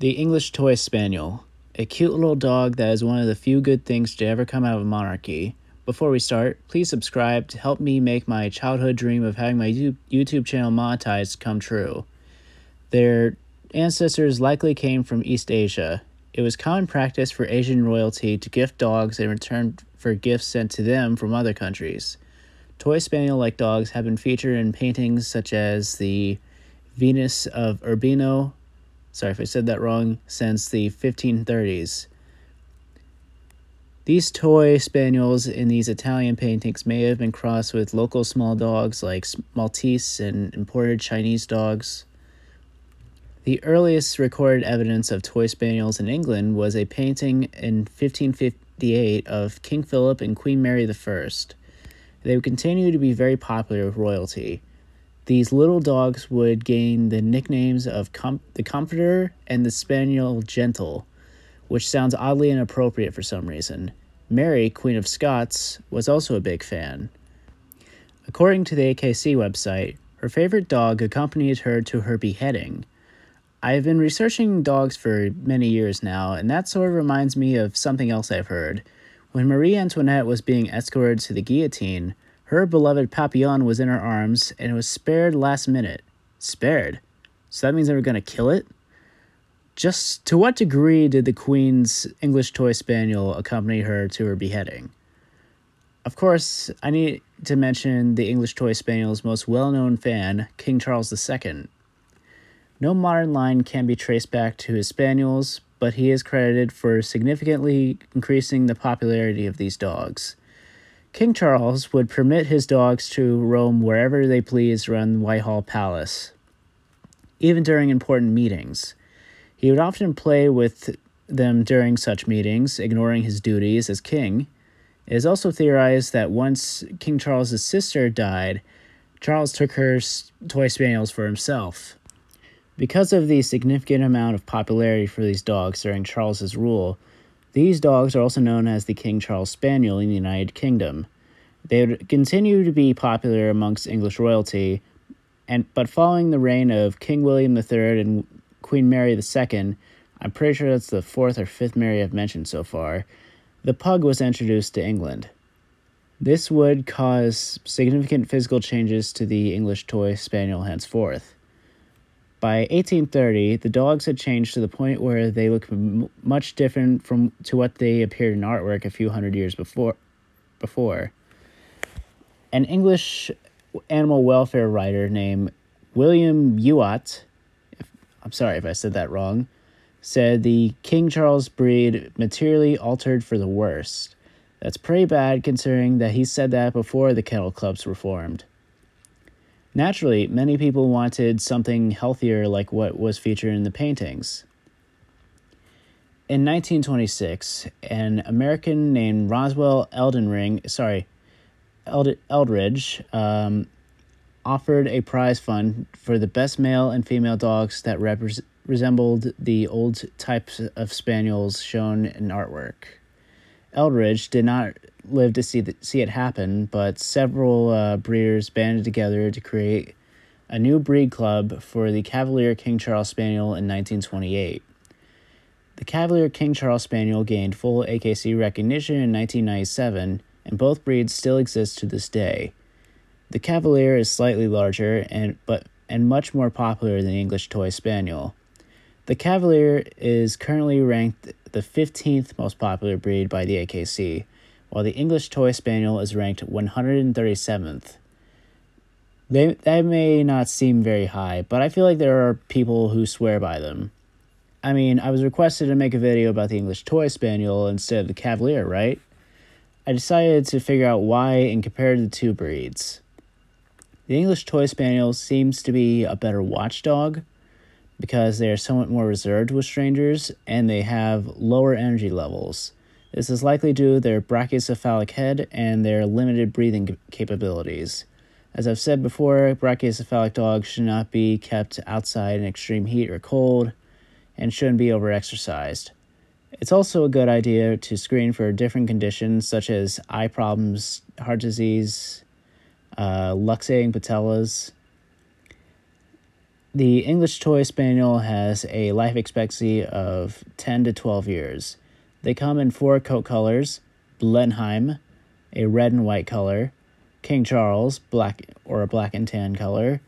The English Toy Spaniel, a cute little dog that is one of the few good things to ever come out of a monarchy. Before we start, please subscribe to help me make my childhood dream of having my YouTube channel monetized come true. Their ancestors likely came from East Asia. It was common practice for Asian royalty to gift dogs in return for gifts sent to them from other countries. Toy Spaniel like dogs have been featured in paintings such as the Venus of Urbino, sorry if I said that wrong, since the 1530s. These toy spaniels in these Italian paintings may have been crossed with local small dogs like Maltese and imported Chinese dogs. The earliest recorded evidence of toy spaniels in England was a painting in 1558 of King Philip and Queen Mary I. They would continue to be very popular with royalty. These little dogs would gain the nicknames of Com- the Comforter and the Spaniel Gentle, which sounds oddly inappropriate for some reason. Mary, Queen of Scots, was also a big fan. According to the AKC website, her favorite dog accompanied her to her beheading. I've been researching dogs for many years now, and that sort of reminds me of something else I've heard. When Marie Antoinette was being escorted to the guillotine, her beloved Papillon was in her arms and it was spared last minute. Spared? So that means they were going to kill it? Just to what degree did the Queen's English toy spaniel accompany her to her beheading? Of course, I need to mention the English toy spaniel's most well known fan, King Charles II. No modern line can be traced back to his spaniels, but he is credited for significantly increasing the popularity of these dogs. King Charles would permit his dogs to roam wherever they pleased around Whitehall Palace, even during important meetings. He would often play with them during such meetings, ignoring his duties as king. It is also theorized that once King Charles's sister died, Charles took her toy spaniels for himself. Because of the significant amount of popularity for these dogs during Charles's rule, these dogs are also known as the King Charles Spaniel in the United Kingdom. They would continue to be popular amongst English royalty, and but following the reign of King William III and Queen Mary II, I'm pretty sure that's the fourth or fifth Mary I've mentioned so far, the pug was introduced to England. This would cause significant physical changes to the English toy spaniel henceforth. By 1830, the dogs had changed to the point where they looked much different from to what they appeared in artwork a few hundred years before. Before, an English animal welfare writer named William Youatt, I'm sorry if I said that wrong, said the King Charles breed materially altered for the worst. That's pretty bad considering that he said that before the kennel clubs were formed. Naturally, many people wanted something healthier like what was featured in the paintings. In 1926, an American named Roswell Eldenring, sorry, Eld- Eldridge, um, offered a prize fund for the best male and female dogs that resembled the old types of spaniels shown in artwork. Eldridge did not live to see the, see it happen, but several uh, breeders banded together to create a new breed club for the Cavalier King Charles Spaniel in 1928. The Cavalier King Charles Spaniel gained full AKC recognition in 1997, and both breeds still exist to this day. The Cavalier is slightly larger and but and much more popular than the English Toy Spaniel. The Cavalier is currently ranked the 15th most popular breed by the AKC, while the English Toy Spaniel is ranked 137th. They, that may not seem very high, but I feel like there are people who swear by them. I mean, I was requested to make a video about the English Toy Spaniel instead of the Cavalier, right? I decided to figure out why and compare the two breeds. The English Toy Spaniel seems to be a better watchdog because they are somewhat more reserved with strangers and they have lower energy levels. This is likely due to their brachycephalic head and their limited breathing capabilities. As I've said before, brachycephalic dogs should not be kept outside in extreme heat or cold and shouldn't be overexercised. It's also a good idea to screen for different conditions such as eye problems, heart disease, uh, luxating patellas, The English Toy Spaniel has a life expectancy of 10 to 12 years. They come in four coat colors Blenheim, a red and white color, King Charles, black or a black and tan color,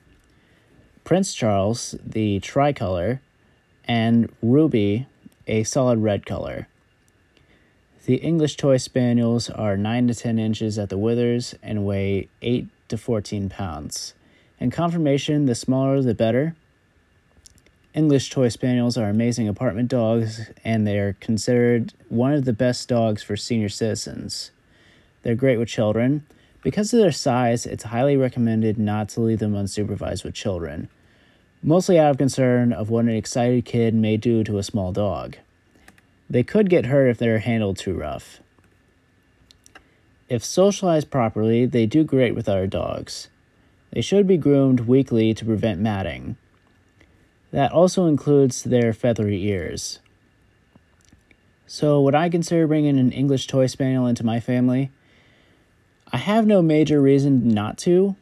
Prince Charles, the tricolor, and Ruby, a solid red color. The English Toy Spaniels are 9 to 10 inches at the withers and weigh 8 to 14 pounds. In conformation, the smaller the better. English Toy Spaniels are amazing apartment dogs and they are considered one of the best dogs for senior citizens. They're great with children. Because of their size, it's highly recommended not to leave them unsupervised with children, mostly out of concern of what an excited kid may do to a small dog. They could get hurt if they're handled too rough. If socialized properly, they do great with other dogs. They should be groomed weekly to prevent matting. That also includes their feathery ears. So, would I consider bringing an English Toy Spaniel into my family? I have no major reason not to.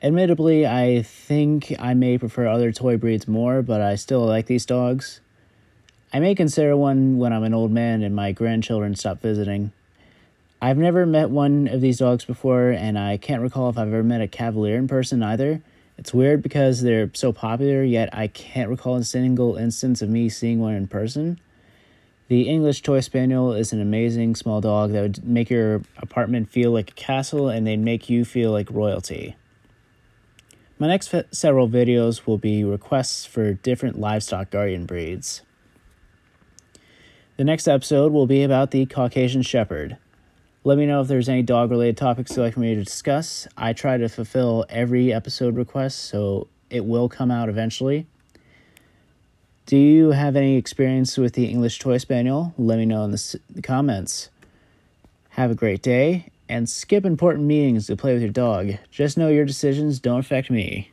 Admittedly, I think I may prefer other toy breeds more, but I still like these dogs. I may consider one when I'm an old man and my grandchildren stop visiting. I've never met one of these dogs before, and I can't recall if I've ever met a Cavalier in person either. It's weird because they're so popular, yet I can't recall a single instance of me seeing one in person. The English Toy Spaniel is an amazing small dog that would make your apartment feel like a castle and they'd make you feel like royalty. My next several videos will be requests for different livestock guardian breeds. The next episode will be about the Caucasian Shepherd. Let me know if there's any dog related topics you'd like me to discuss. I try to fulfill every episode request, so it will come out eventually. Do you have any experience with the English Toy Spaniel? Let me know in the, the comments. Have a great day and skip important meetings to play with your dog. Just know your decisions don't affect me.